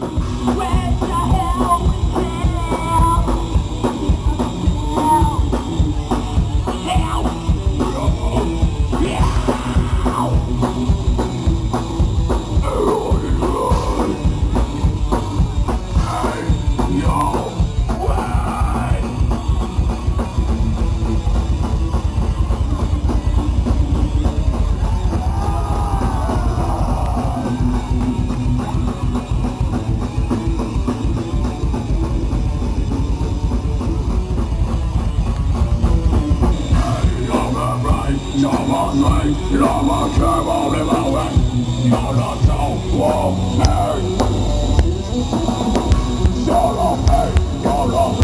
Where Lama Chemo Limoen Yana Chao Wong Hey Solo Hey Solo Hey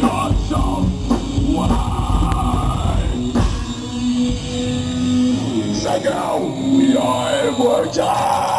Psycho, we are immortal!